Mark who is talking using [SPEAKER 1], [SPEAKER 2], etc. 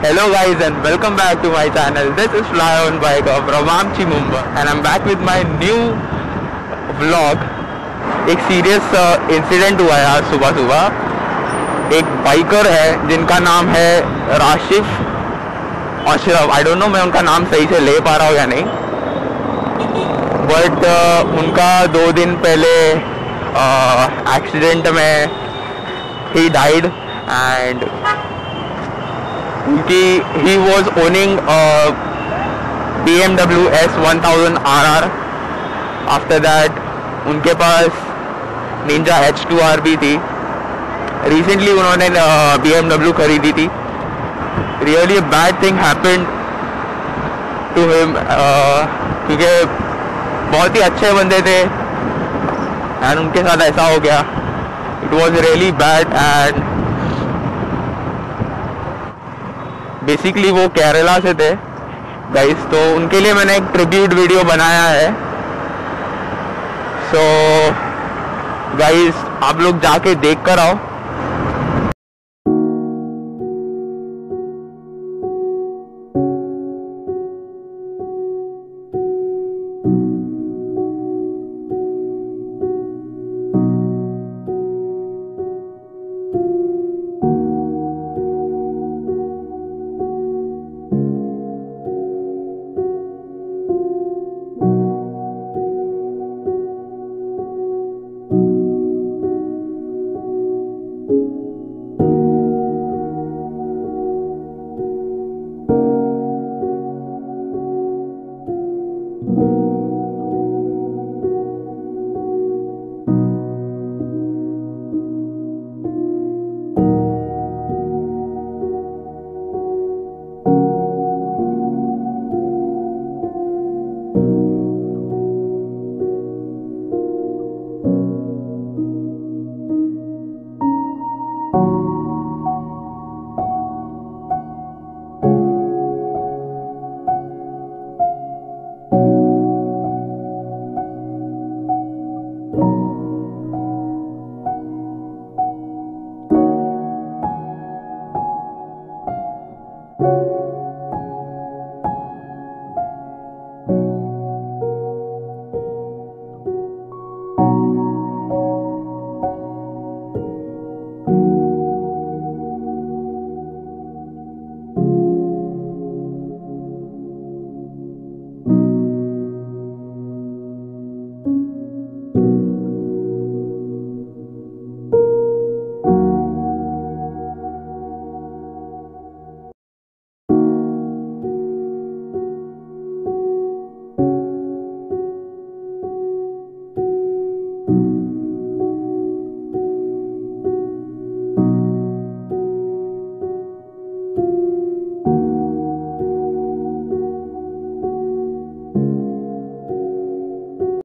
[SPEAKER 1] Hello guys and welcome back to my channel. This is Fly on Bike of Ramamchi Mumbai and I'm back with my new vlog. एक serious incident हुआ है आज सुबह सुबह एक biker है जिनका नाम है Rashif Ashraf I don't know मैं उनका नाम सही से ले पा रहा हूँ या नहीं बट उनका दो दिन पहले एक्सीडेंट में ही डाइड एंड उनकी he was owning B M W S one thousand R R after that उनके पास निंजा एच टू आर भी थी। रिसेंटली उन्होंने बी एम डब्ल्यू खरीदी थी। Really bad thing happened to him क्योंकि बहुत ही अच्छे बंदे थे। एंड उनके साथ ऐसा हो गया। It was really bad and basically वो केरला से थे गाइस तो उनके लिए मैंने एक ट्रिब्यूट वीडियो बनाया है। सो so, गाइस आप लोग जाके देख कर आओ।